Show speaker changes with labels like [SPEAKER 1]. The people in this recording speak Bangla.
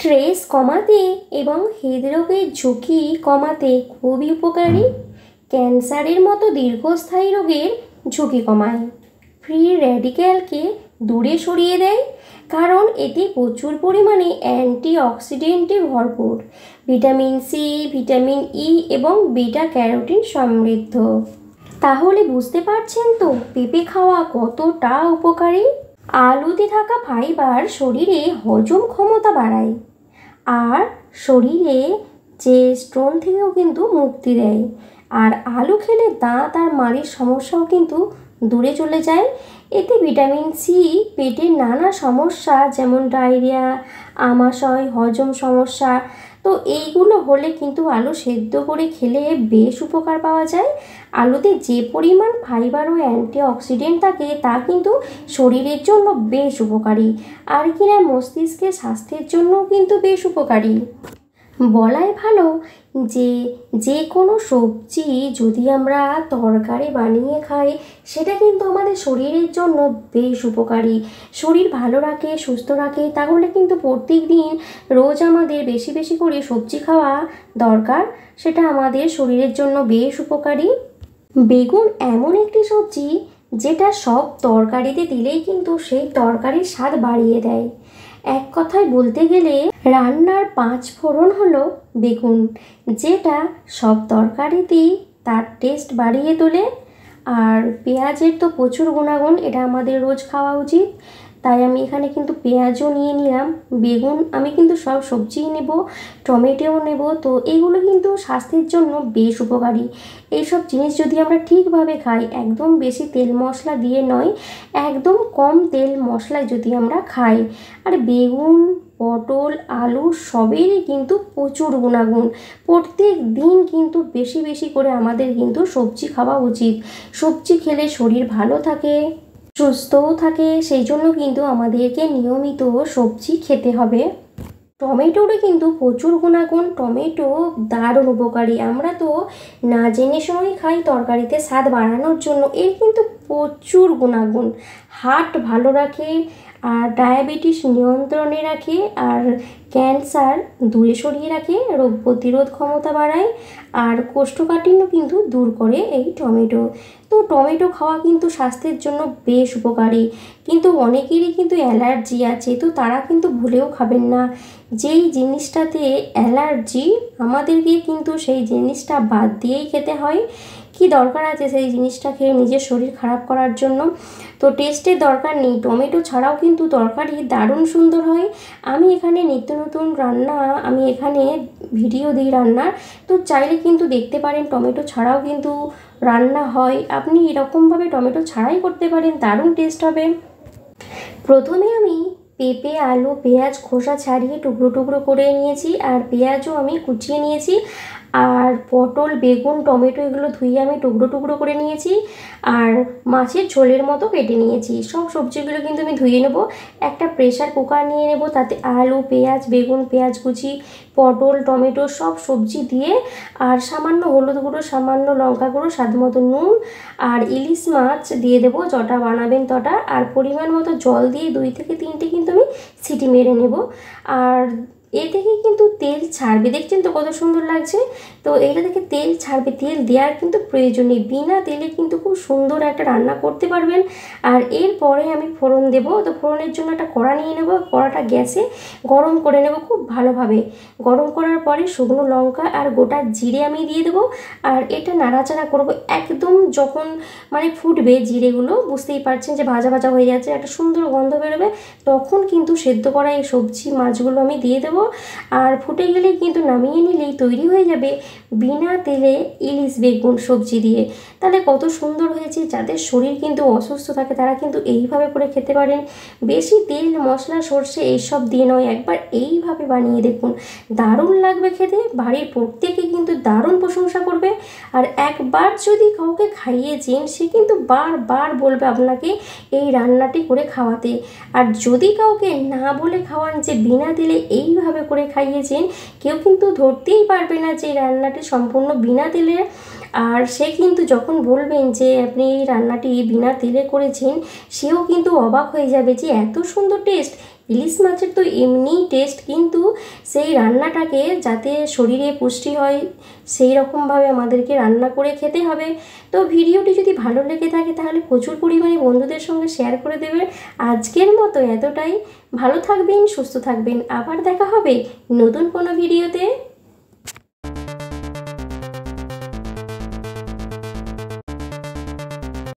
[SPEAKER 1] স্ট্রেস কমাতে এবং হৃদরোগের ঝুঁকি কমাতে খুবই উপকারী। ক্যান্সারের মতো দীর্ঘস্থায়ী রোগের ঝুঁকি কমায়। ফ্রি র্যাডিক্যালকে দূরে সরিয়ে দেয়, কারণ এতে প্রচুর পরিমাণে অ্যান্টি অক্সিডেন্টে ভরপুর। ভিটামিন সি ভিটামিন ই এবং বিটা ক্যারোটিন সমৃদ্ধ। তাহলে বুঝতে পারছেন তো পেঁপে খাওয়া কতটা উপকারী? আলুতে থাকা ফাইবার শরীরে হজম ক্ষমতা বাড়ায়। আর শরীরে যে স্টোন থেকেও কিন্তু মুক্তি দেয়। আর আলু খেলে দাঁত আর মাড়ির সমস্যাও কিন্তু দূরে চলে যায়। এতে ভিটামিন সি পেটের নানা সমস্যা যেমন ডায়রিয়া, আমাশয়, হজম সমস্যা তো এইগুলো হলে কিন্তু আলু সেদ্ধ করে খেলে বেশ উপকার পাওয়া যায়। আলুতে যে পরিমাণ ফাইবার ও অ্যান্টিঅক্সিডেন্ট থাকে, তা কিন্তু শরীরের জন্য বেশ উপকারী। আর কিনা মস্তিষ্কের স্বাস্থ্যের জন্যও কিন্তু বেশ উপকারী। বলাই ভালো যে যে কোনো সবজি যদি আমরা তরকারি বানিয়ে খাই, সেটা কিন্তু আমাদের শরীরের জন্য বেশ উপকারী। শরীর ভালো রাখে, সুস্থ রাখে, তাহলে কিন্তু প্রত্যেক দিন রোজ আমাদের বেশি বেশি করে সবজি খাওয়া দরকার। সেটা আমাদের শরীরের জন্য বেশ উপকারী। বেগুন এমন একটি সবজি, যেটা সব তরকারিতে দিলেই কিন্তু সেই তরকারির স্বাদ বাড়িয়ে দেয়। এক কথায় বলতে গেলে, রান্নার পাঁচ ফোড়ন হলো বেগুন, যেটা সব তরকারিতেই তার টেস্ট বাড়িয়ে তোলে। আর পেঁয়াজের তো প্রচুর গুণাগুণ, এটা আমাদের রোজ খাওয়া উচিত। তাই আমি এখানে কিন্তু পেঁয়াজও নিয়ে নিলাম, বেগুন আমি কিন্তু সব সবজিই নেব, টমেটোও নেব, তো এইগুলো কিন্তু স্বাস্থ্যের জন্য বেশ উপকারী। এইসব জিনিস যদি আমরা ঠিকভাবে খাই, একদম বেশি তেল মশলা দিয়ে নয়, একদম কম তেল মশলায় যদি আমরা খাই, আর বেগুন, পটল, আলু সবেরই কিন্তু প্রচুর গুণাগুণ। প্রত্যেক দিন কিন্তু বেশি বেশি করে আমাদের কিন্তু সবজি খাওয়া উচিত। সবজি খেলে শরীর ভালো থাকে। সুস্থও থাকে সেই জন্য কিন্তু আমাদেরকে নিয়মিত সবজি খেতে হবে। টমেটোরও কিন্তু প্রচুর গুণাগুণ, টমেটো দারুণ উপকারী। আমরা তো না জেনে সময় খাই তরকারিতে স্বাদ বাড়ানোর জন্য, এর কিন্তু প্রচুর গুণাগুণ। হার্ট ভালো রাখে আর ডায়াবেটিস নিয়ন্ত্রণে রাখে আর ক্যান্সার দূরে সরিয়ে রাখে, রোগ প্রতিরোধ ক্ষমতা বাড়ায় আর কোষ্ঠকাঠিন্য কিন্তু দূর করে এই টমেটো। তো টমেটো খাওয়া কিন্তু স্বাস্থ্যের জন্য বেশ উপকারী। কিন্তু অনেকেরই কিন্তু অ্যালার্জি আছে, তো তারা কিন্তু ভুলেও খাবেন না। যেই জিনিসটাতে অ্যালার্জি, আমাদেরকে কিন্তু সেই জিনিসটা বাদ দিয়েই খেতে হয়। কি দরকার আছে সেই জিনিসটা খেয়ে নিজের শরীর খারাপ করার জন্য? তো টেস্টের দরকার নেই। টমেটো ছাড়াও কিন্তু তরকারি দারুণ সুন্দর হয়। আমি এখানে নিত্য নতুন রান্না, আমি এখানে ভিডিও দিই রান্নার। তো চাইলে কিন্তু দেখতে পারেন টমেটো ছাড়াও কিন্তু রান্না হয়। আপনি এরকমভাবে টমেটো ছাড়াই করতে পারেন, দারুণ টেস্ট হবে। প্রথমে আমি পেঁপে, আলু, পেঁয়াজ, খোসা ছাড়িয়ে টুকরো টুকরো করে নিয়েছি, আর পেঁয়াজও আমি কুচিয়ে নিয়েছি। আর পটল, বেগুন, টমেটো এগুলো ধুয়ে আমি টুকরো টুকরো করে নিয়েছি। আর মাছের ঝোলের মতো কেটে নিয়েছি। সব সবজিগুলো কিন্তু আমি ধুয়ে নেব। একটা প্রেশার কুকার নিয়ে নেব, তাতে আলু, পেঁয়াজ, বেগুন, পেঁয়াজ কুচি, পটল, টমেটো সব সবজি দিয়ে, আর সামান্য হলুদ গুঁড়ো, সামান্য লঙ্কা গুঁড়ো, স্বাদ মতো নুন আর ইলিশ মাছ দিয়ে দেবো। যটা বানাবেন তটা। আর পরিমাণ মতো জল দিয়ে দুই থেকে তিনটে কিন্তু আমি সিটি মেরে নেব। আর এ থেকে কিন্তু তেল ছাড়বে। দেখছেন তো কত সুন্দর লাগছে? তো এটা থেকে তেল ছাড়বে। তেল দেওয়ার কিন্তু প্রয়োজন নেই বিনা তেলে কিন্তু খুব সুন্দর একটা রান্না করতে পারবেন। আর এরপরে আমি ফোড়ন দেব। তো ফোড়নের জন্য একটা কড়া নিয়ে নেব। কড়াটা গ্যাসে গরম করে নেব খুব ভালোভাবে। গরম করার পরে শুকনো লঙ্কা আর গোটা জিরে আমি দিয়ে দেবো। আর এটা নাড়াচাড়া করব একদম যখন মানে ফুটবে জিরেগুলো, বুঝতেই পারছেন যে ভাজা ভাজা হয়ে যাচ্ছে, একটা সুন্দর গন্ধ বেরোবে, তখন কিন্তু সেদ্ধ করা এই সবজি মাছগুলো আমি দিয়ে দেবো। আর ফুটে গেলে কিন্তু নামিয়ে নিলেই তৈরি হয়ে যাবে বিনা তেলে ইলিশ বেগুন সবজি দিয়ে। তাহলে কত সুন্দর হয়েছে, যাদের শরীর কিন্তু অসুস্থ থাকে তারা কিন্তু এইভাবে করে খেতে পারেন। বেশি তেল, মশলা, সর্ষে এইসব দিয়ে নয়, একবার এইভাবে বানিয়ে দেখুন। দারুণ লাগবে খেতে, বাড়ির প্রত্যেকে কিন্তু দারুণ প্রশংসা করবে। আর একবার যদি কাউকে খাইয়েছেন সে কিন্তু বারবার বলবে আপনাকে এই রান্নাটি করে খাওয়াতে। আর যদি কাউকে না বলে খাওয়ান যে বিনা তেলে এইভাবে করে খাইয়েছেন, কেউ কিন্তু ধরতেই পারবে না যে রান্নাটি সম্পূর্ণ বিনা তেলে। আর সে কিন্তু যখন বলবেন যে আপনি এই রান্নাটি বিনা তেলে করেছেন, সেও কিন্তু অবাক হয়ে যাবে যে এত সুন্দর টেস্ট ইলিশ মাছের তো এমনি টেস্ট কিন্তু সেই রান্নাটাকে যাতে শরীরে পুষ্টি হয়, সেই রকমভাবে আমাদেরকে রান্না করে খেতে হবে। তো ভিডিওটি যদি ভালো লেগে থাকে, তাহলে প্রচুর পরিমাণে বন্ধুদের সঙ্গে শেয়ার করে দেবে আজকের মতো এতটাই। ভালো থাকবেন, সুস্থ থাকবেন। আবার দেখা হবে নতুন কোনো ভিডিওতে।